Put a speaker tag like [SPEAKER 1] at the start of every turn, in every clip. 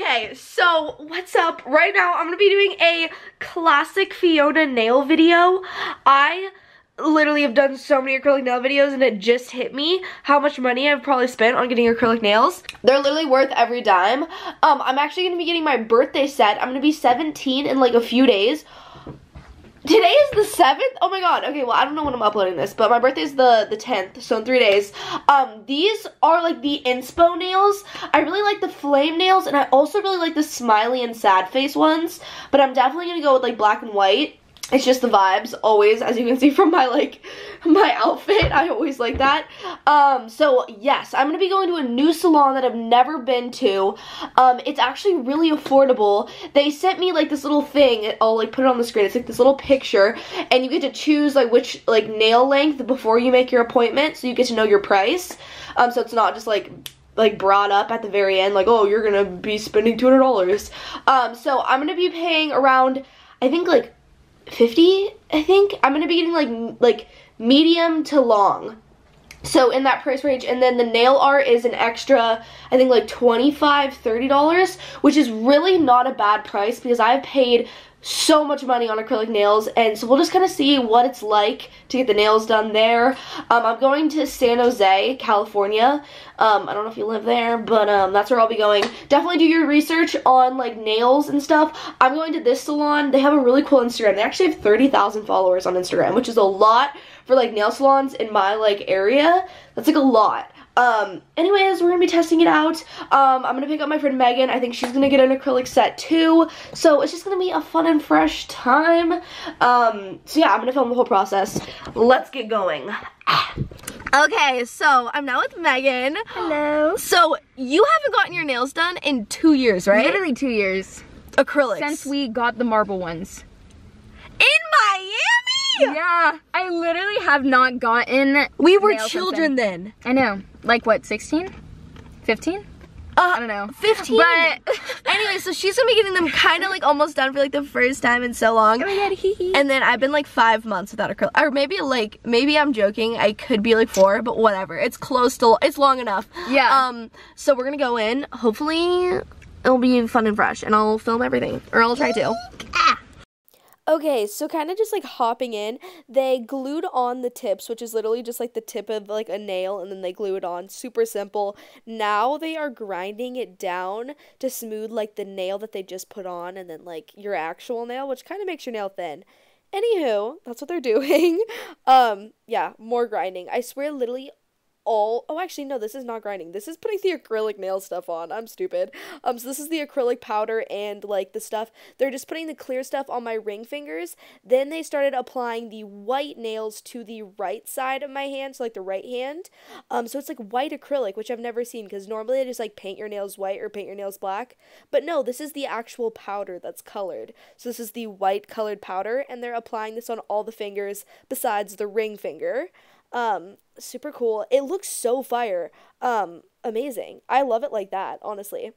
[SPEAKER 1] Okay, so what's up? Right now, I'm gonna be doing a classic Fiona nail video. I literally have done so many acrylic nail videos and it just hit me how much money I've probably spent on getting acrylic nails. They're literally worth every dime. Um, I'm actually gonna be getting my birthday set. I'm gonna be 17 in like a few days. Today is the 7th? Oh my god. Okay, well, I don't know when I'm uploading this, but my birthday is the, the 10th, so in three days. Um, these are like the inspo nails. I really like the flame nails, and I also really like the smiley and sad face ones, but I'm definitely gonna go with like black and white it's just the vibes always as you can see from my like my outfit. I always like that. Um so yes i'm gonna be going to a new salon that i've never been to. Um it's actually really affordable. They sent me like this little thing. I'll like put it on the screen. It's like this little picture and you get to choose like which like nail length before you make your appointment so you get to know your price. Um so it's not just like like brought up at the very end like oh you're gonna be spending $200 um so i'm gonna be paying around i think like 50 I think. I'm gonna be getting like like medium to long. So in that price range and then the nail art is an extra I think like 25 30 dollars which is really not a bad price because I've paid so much money on acrylic nails and so we'll just kind of see what it's like to get the nails done there. Um, I'm going to San Jose California. Um, I don't know if you live there but um, that's where I'll be going. Definitely do your research on like nails and stuff. I'm going to this salon. They have a really cool Instagram. They actually have 30,000 followers on Instagram which is a lot for like nail salons in my like area. That's like a lot um, anyways, we're gonna be testing it out. Um, I'm gonna pick up my friend Megan. I think she's gonna get an acrylic set too. So it's just gonna be a fun and fresh time. Um, so yeah, I'm gonna film the whole process. Let's get going. Okay, so I'm now with Megan.
[SPEAKER 2] Hello.
[SPEAKER 1] So you haven't gotten your nails done in two years, right?
[SPEAKER 2] Literally two years.
[SPEAKER 1] Acrylics.
[SPEAKER 2] Since we got the marble ones.
[SPEAKER 1] In?
[SPEAKER 2] Yeah, I literally have not gotten
[SPEAKER 1] We were children then.
[SPEAKER 2] I know. Like what, 16? 15?
[SPEAKER 1] Uh,
[SPEAKER 2] I don't know.
[SPEAKER 1] 15.
[SPEAKER 2] But
[SPEAKER 1] anyway, so she's gonna be getting them kind of like almost done for like the first time in so long.
[SPEAKER 2] Oh my god, hee hee.
[SPEAKER 1] And then I've been like five months without a curl. or maybe like maybe I'm joking. I could be like four, but whatever. It's close to it's long enough.
[SPEAKER 2] Yeah.
[SPEAKER 1] Um. So we're gonna go in. Hopefully, it'll be fun and fresh, and I'll film everything, or I'll try to. Okay, so kind of just like hopping in, they glued on the tips, which is literally just like the tip of like a nail, and then they glue it on. Super simple. Now they are grinding it down to smooth like the nail that they just put on, and then like your actual nail, which kind of makes your nail thin. Anywho, that's what they're doing. um, yeah, more grinding. I swear, literally all oh actually no this is not grinding. This is putting the acrylic nail stuff on. I'm stupid. Um so this is the acrylic powder and like the stuff. They're just putting the clear stuff on my ring fingers. Then they started applying the white nails to the right side of my hand so like the right hand. Um so it's like white acrylic which i've never seen because normally i just like paint your nails white or paint your nails black. But no this is the actual powder that's colored. So this is the white colored powder and they're applying this on all the fingers besides the ring finger um, super cool. It looks so fire. Um, amazing. I love it like that, honestly.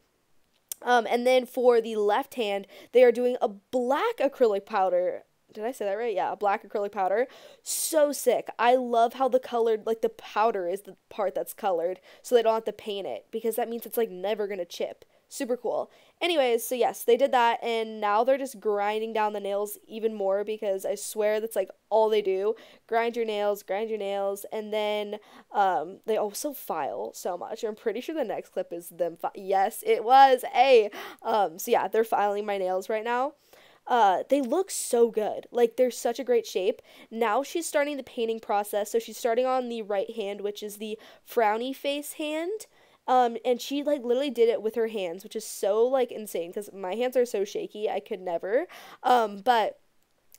[SPEAKER 1] Um, and then for the left hand, they are doing a black acrylic powder. Did I say that right? Yeah, a black acrylic powder. So sick. I love how the colored, like the powder is the part that's colored, so they don't have to paint it because that means it's like never gonna chip super cool. Anyways, so yes, they did that and now they're just grinding down the nails even more because I swear that's like all they do. Grind your nails, grind your nails, and then um they also file so much. I'm pretty sure the next clip is them yes, it was. Hey. Um so yeah, they're filing my nails right now. Uh, they look so good. Like they're such a great shape. Now she's starting the painting process. So she's starting on the right hand, which is the frowny face hand. Um, and she like literally did it with her hands, which is so like insane because my hands are so shaky. I could never. Um, but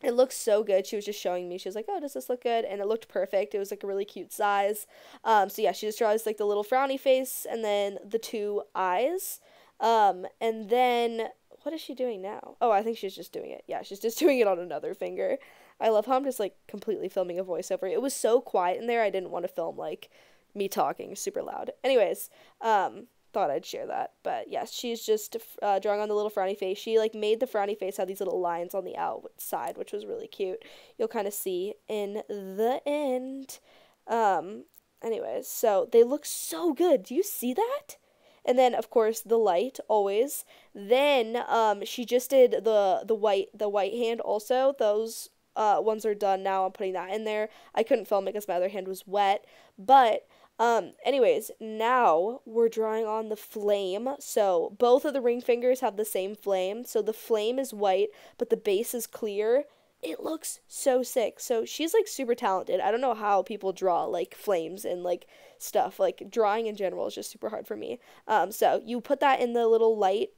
[SPEAKER 1] it looks so good. She was just showing me. She was like, "Oh, does this look good?" And it looked perfect. It was like a really cute size. Um, so yeah, she just draws like the little frowny face and then the two eyes. Um, and then what is she doing now? Oh, I think she's just doing it. Yeah, she's just doing it on another finger. I love how I'm just like completely filming a voiceover. It was so quiet in there. I didn't want to film like me talking super loud. Anyways, um, thought I'd share that. But yes, she's just uh, drawing on the little frowny face. She like made the frowny face have these little lines on the outside, which was really cute. You'll kind of see in the end. Um, anyways, so they look so good. Do you see that? and then of course the light always. Then um, she just did the the white the white hand also. Those uh, ones are done now. I'm putting that in there. I couldn't film it because my other hand was wet, but um, anyways, now we're drawing on the flame. So both of the ring fingers have the same flame. So the flame is white, but the base is clear. It looks so sick. So she's like super talented. I don't know how people draw like flames and like stuff. Like drawing in general is just super hard for me. Um, so you put that in the little light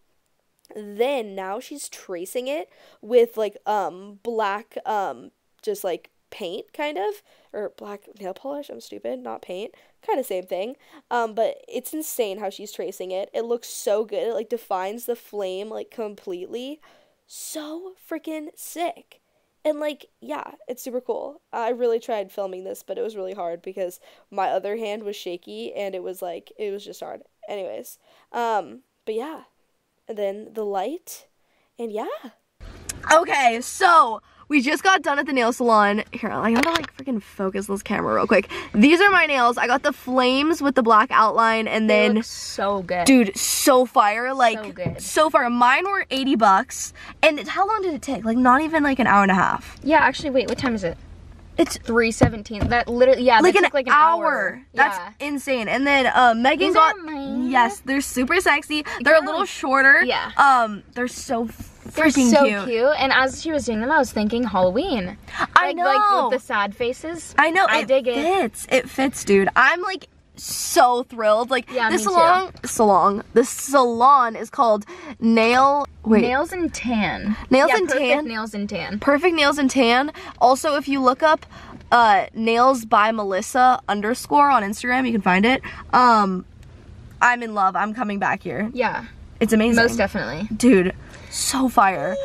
[SPEAKER 1] then now she's tracing it with like um black um just like paint kind of or black nail polish i'm stupid not paint kind of same thing. Um but it's insane how she's tracing it. It looks so good. It like defines the flame like completely. So freaking sick. And like yeah it's super cool. I really tried filming this but it was really hard because my other hand was shaky and it was like it was just hard. Anyways um but yeah. And then the light. And yeah.
[SPEAKER 3] Okay, so we just got done at the nail salon. Here, I gotta like freaking focus this camera real quick. These are my nails. I got the flames with the black outline and
[SPEAKER 2] They
[SPEAKER 3] then
[SPEAKER 2] look so good.
[SPEAKER 3] dude, so fire. Like
[SPEAKER 2] So good.
[SPEAKER 3] so fire. Mine were 80 bucks. And it- how long did it take? Like not even like an hour and a half.
[SPEAKER 2] Yeah, actually, wait. What time is it?
[SPEAKER 3] It's
[SPEAKER 2] Three seventeen. That literally, yeah,
[SPEAKER 3] like
[SPEAKER 2] that
[SPEAKER 3] an,
[SPEAKER 2] took like an
[SPEAKER 3] hour.
[SPEAKER 2] hour.
[SPEAKER 3] That's
[SPEAKER 2] yeah.
[SPEAKER 3] insane. And then uh, Megan
[SPEAKER 2] These
[SPEAKER 3] got
[SPEAKER 2] are mine.
[SPEAKER 3] yes, they're super sexy. They're a little shorter.
[SPEAKER 2] Yeah.
[SPEAKER 3] Um, they're so freaking
[SPEAKER 2] so
[SPEAKER 3] cute.
[SPEAKER 2] cute. And as she was doing them, I was thinking Halloween.
[SPEAKER 3] I
[SPEAKER 2] like,
[SPEAKER 3] know.
[SPEAKER 2] Like with the sad faces.
[SPEAKER 3] I know.
[SPEAKER 2] I
[SPEAKER 3] it
[SPEAKER 2] dig it.
[SPEAKER 3] fits. It fits, dude. I'm like so thrilled. Like
[SPEAKER 2] Yeah,
[SPEAKER 3] the
[SPEAKER 2] me too.
[SPEAKER 3] salon, salon. The salon is called Nail. Wait,
[SPEAKER 2] Nails and tan.
[SPEAKER 3] Nails
[SPEAKER 2] yeah,
[SPEAKER 3] and
[SPEAKER 2] perfect
[SPEAKER 3] tan?
[SPEAKER 2] Nails and tan.
[SPEAKER 3] Perfect Nails and Tan. Also, if you look up uh, Nails by Melissa underscore on Instagram, you can find it. Um, I'm in love. I'm coming back here.
[SPEAKER 2] Yeah,
[SPEAKER 3] It's amazing.
[SPEAKER 2] most definitely.
[SPEAKER 3] Dude, so fire.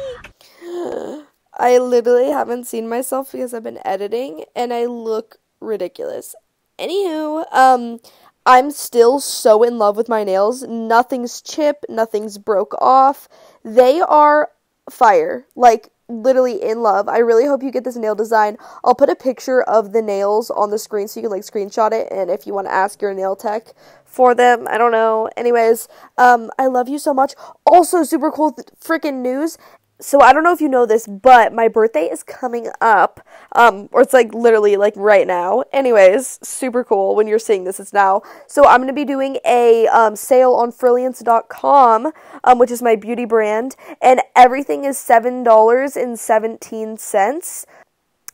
[SPEAKER 1] I literally haven't seen myself because I've been editing and I look ridiculous. Anywho, um I'm still so in love with my nails. Nothing's chipped, nothing's broke off. They are fire. Like literally in love. I really hope you get this nail design. I'll put a picture of the nails on the screen so you can like screenshot it and if you want to ask your nail tech for them, I don't know. Anyways, um I love you so much. Also super cool th- freaking news so I don't know if you know this, but my birthday is coming up. Um, or it's like literally like right now. Anyways, super cool. When you're seeing this, it's now. So I'm gonna be doing a um, sale on Frilliance.com, um, which is my beauty brand, and everything is seven dollars and seventeen cents.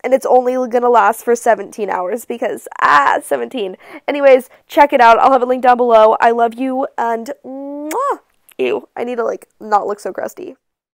[SPEAKER 1] And it's only gonna last for 17 hours because ah 17. Anyways, check it out. I'll have a link down below. I love you and mwah! ew. I need to like not look so crusty.